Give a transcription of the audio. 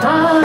Bye.